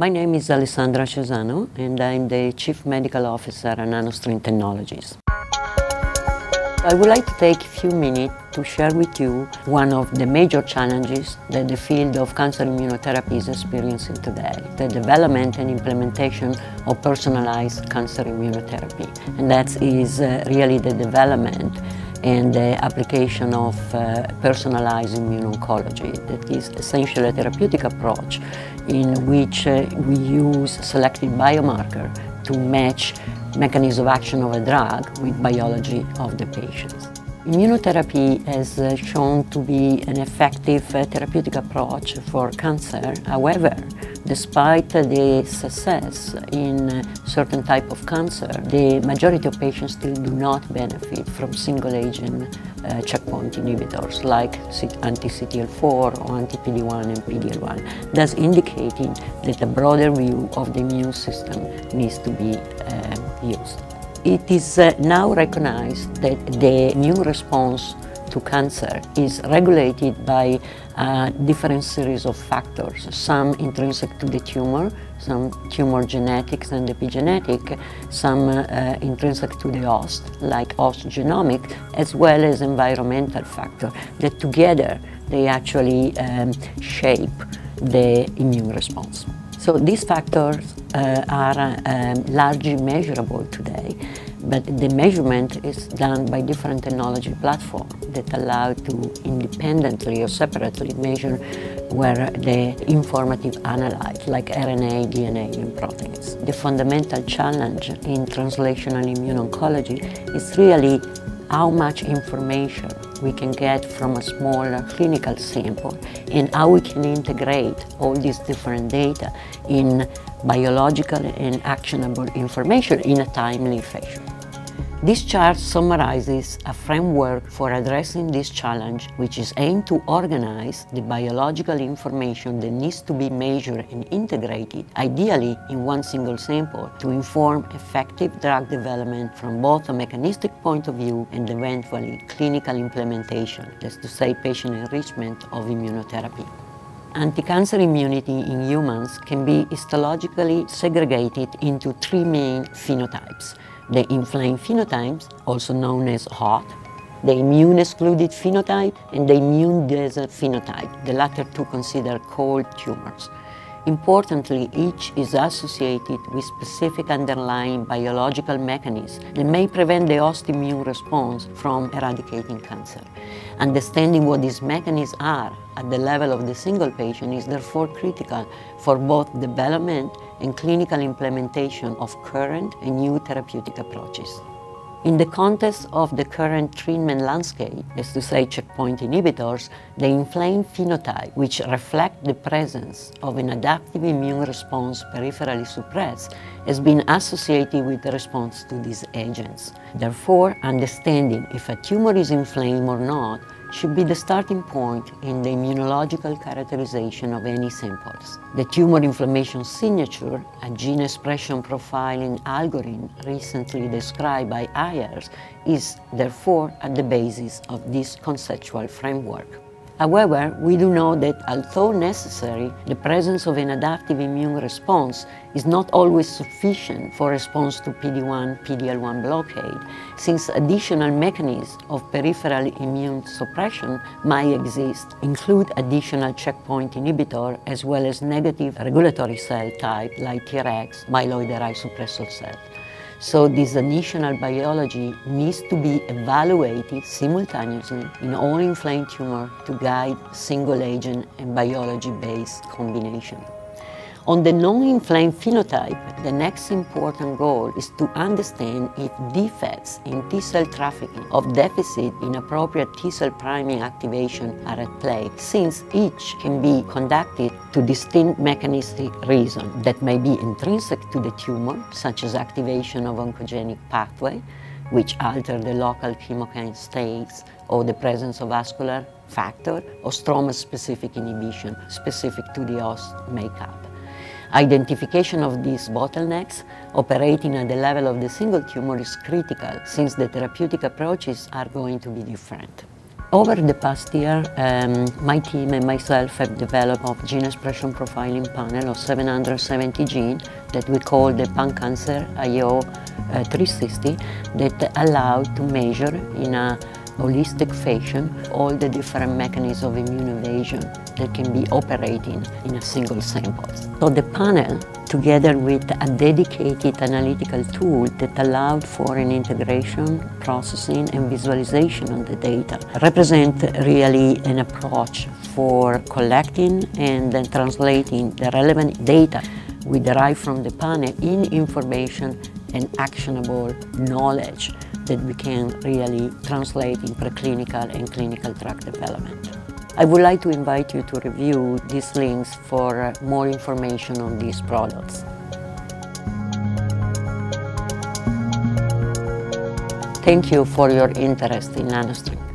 My name is Alessandra Cesano and I'm the Chief Medical Officer at NanoString Technologies. I would like to take a few minutes to share with you one of the major challenges that the field of cancer immunotherapy is experiencing today, the development and implementation of personalized cancer immunotherapy. And that is uh, really the development and the application of uh, personalized immuno-oncology. That is essentially a therapeutic approach in which uh, we use selected biomarker to match mechanism of action of a drug with biology of the patients. Immunotherapy has uh, shown to be an effective uh, therapeutic approach for cancer. However, despite the success in certain type of cancer, the majority of patients still do not benefit from single-agent uh, checkpoint inhibitors like anti-CTLA-4 or anti-PD-1 and PD-L1, thus indicating that a broader view of the immune system needs to be uh, used. It is uh, now recognized that the immune response to cancer is regulated by a different series of factors, some intrinsic to the tumor, some tumor genetics and epigenetic, some uh, intrinsic to the host, like host genomic, as well as environmental factor, that together they actually um, shape the immune response. So these factors uh, are um, largely measurable today, but the measurement is done by different technology platforms that allow to independently or separately measure where the informative analyte, like RNA, DNA, and proteins. The fundamental challenge in translational immuno-oncology is really how much information we can get from a smaller clinical sample and how we can integrate all these different data in biological and actionable information in a timely fashion. This chart summarizes a framework for addressing this challenge, which is aimed to organize the biological information that needs to be measured and integrated, ideally in one single sample, to inform effective drug development from both a mechanistic point of view and eventually clinical implementation, that's to say patient enrichment of immunotherapy. Anti-cancer immunity in humans can be histologically segregated into three main phenotypes the inflamed phenotypes, also known as hot, the immune-excluded phenotype, and the immune desert phenotype, the latter two considered cold tumors. Importantly, each is associated with specific underlying biological mechanisms that may prevent the host immune response from eradicating cancer. Understanding what these mechanisms are at the level of the single patient is therefore critical for both development and clinical implementation of current and new therapeutic approaches. In the context of the current treatment landscape, as to say checkpoint inhibitors, the inflamed phenotype, which reflect the presence of an adaptive immune response peripherally suppressed, has been associated with the response to these agents. Therefore, understanding if a tumor is inflamed or not should be the starting point in the immunological characterization of any samples. The tumor inflammation signature, a gene expression profiling algorithm recently described by Ayers, is therefore at the basis of this conceptual framework. However, we do know that although necessary, the presence of an adaptive immune response is not always sufficient for response to PD-1, PD-L1 blockade, since additional mechanisms of peripheral immune suppression might exist, include additional checkpoint inhibitor as well as negative regulatory cell type like Tregs, myeloid-derived suppressor cells. So this additional biology needs to be evaluated simultaneously in all inflamed tumor to guide single agent and biology-based combination. On the non-inflamed phenotype, the next important goal is to understand if defects in T-cell trafficking of deficit in appropriate T-cell priming activation are at play, since each can be conducted to distinct mechanistic reasons that may be intrinsic to the tumor, such as activation of oncogenic pathway, which alter the local chemokine states or the presence of vascular factor or stroma-specific inhibition specific to the host makeup. Identification of these bottlenecks operating at the level of the single tumor is critical since the therapeutic approaches are going to be different. Over the past year, um, my team and myself have developed a gene expression profiling panel of 770 genes that we call the Pan-Cancer IO uh, 360 that allow to measure in a holistic fashion all the different mechanisms of immune evasion that can be operating in a single sample. So the panel, together with a dedicated analytical tool that allowed for an integration, processing and visualization of the data, represent really an approach for collecting and then translating the relevant data we derive from the panel in information and actionable knowledge that we can really translate in preclinical and clinical drug development. I would like to invite you to review these links for uh, more information on these products. Thank you for your interest in NanoString.